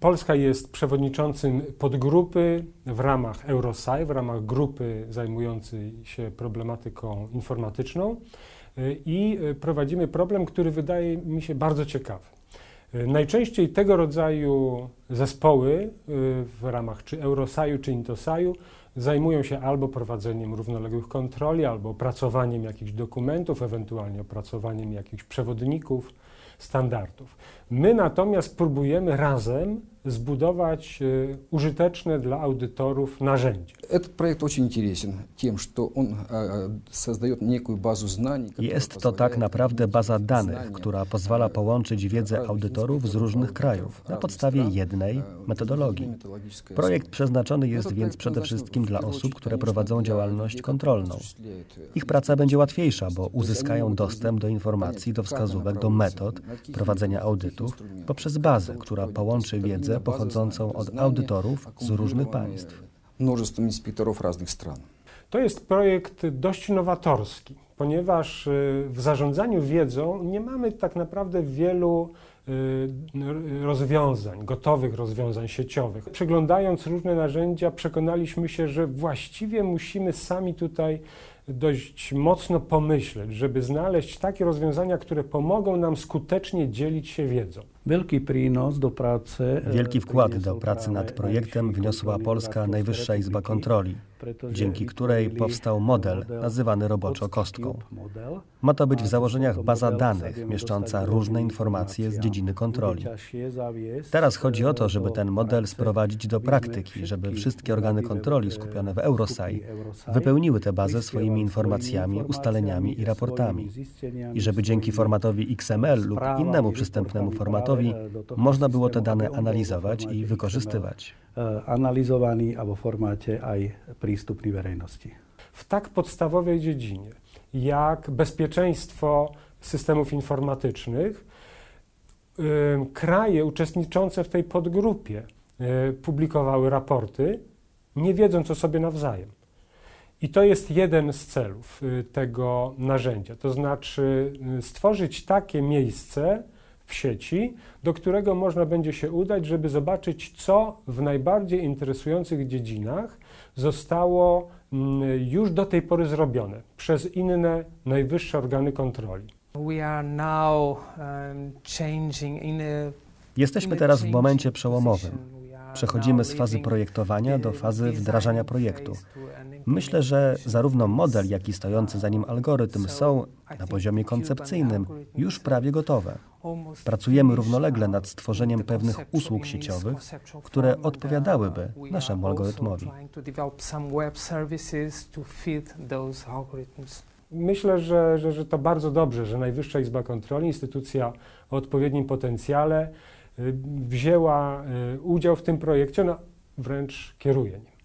Polska jest przewodniczącym podgrupy w ramach Eurosai, w ramach grupy zajmującej się problematyką informatyczną i prowadzimy problem, który wydaje mi się bardzo ciekawy. Najczęściej tego rodzaju zespoły w ramach czy Eurosaju, czy Intosaju zajmują się albo prowadzeniem równoległych kontroli, albo opracowaniem jakichś dokumentów, ewentualnie opracowaniem jakichś przewodników, standardów. My natomiast próbujemy razem zbudować e, użyteczne dla audytorów narzędzie. Этот проект очень интересен тем, что он создает некую базу знаний. Jest to tak naprawdę baza danych, która pozwala połączyć wiedzę audytorów z różnych krajów na podstawie jednej metodologii. Projekt przeznaczony jest więc przede wszystkim dla osób, które prowadzą działalność kontrolną. Ich praca będzie łatwiejsza, bo uzyskają dostęp do informacji, do wskazówek, do metod prowadzenia audytów poprzez bazę, która połączy wiedzę pochodzącą od audytorów z różnych państw. Mnóstwo inspektorów różnych stron. To jest projekt dość nowatorski, ponieważ y, w zarządzaniu wiedzą nie mamy tak naprawdę wielu y, rozwiązań, gotowych rozwiązań sieciowych. Przeglądając różne narzędzia, przekonaliśmy się, że właściwie musimy sami tutaj dość mocno pomyśleć, żeby znaleźć takie rozwiązania, które pomogą nam skutecznie dzielić się wiedzą. Wielki przynos do pracy. Wielki wkład do pracy nad projektem wniosła Polska Najwyższa Izba Kontroli, dzięki której powstał model nazywany roboczo kostką. Ma to być w założeniach baza danych mieszcząca różne informacje z dziedziny kontroli. Teraz chodzi o to, żeby ten model sprowadzić do praktyki, żeby wszystkie organy kontroli skupione w Eurosai wypełniły tę bazę swoimi informacjami, ustaleniami i raportami. I żeby dzięki formatowi XML lub innemu przystępnemu formatowi można było te dane analizować i wykorzystywać. Analizowani albo w formacie aj prístupný verejnosti. W tak podstawowej dziedzinie jak bezpieczeństwo systemów informatycznych, kraje uczestniczące w tej podgrupie y, publikowały raporty, nie wiedząc o sobie nawzajem. I to jest jeden z celów y, tego narzędzia, to znaczy y, stworzyć takie miejsce w sieci, do którego można będzie się udać, żeby zobaczyć, co w najbardziej interesujących dziedzinach zostało mm, już do tej pory zrobione przez inne najwyższe organy kontroli. Um, Jesteśmy teraz w momencie przełomowym. Przechodzimy z fazy projektowania do fazy wdrażania projektu. Myślę, że zarówno model, jak i stojący za nim algorytm są na poziomie koncepcyjnym już prawie gotowe. Pracujemy równolegle nad stworzeniem pewnych usług sieciowych, które odpowiadałyby naszemu algorytmowi. Myślę, że, że, że to bardzo dobrze, że Najwyższa Izba Kontroli, instytucja o odpowiednim potencjale, y, wzięła y, udział w tym projekcie, no wręcz kieruje nim.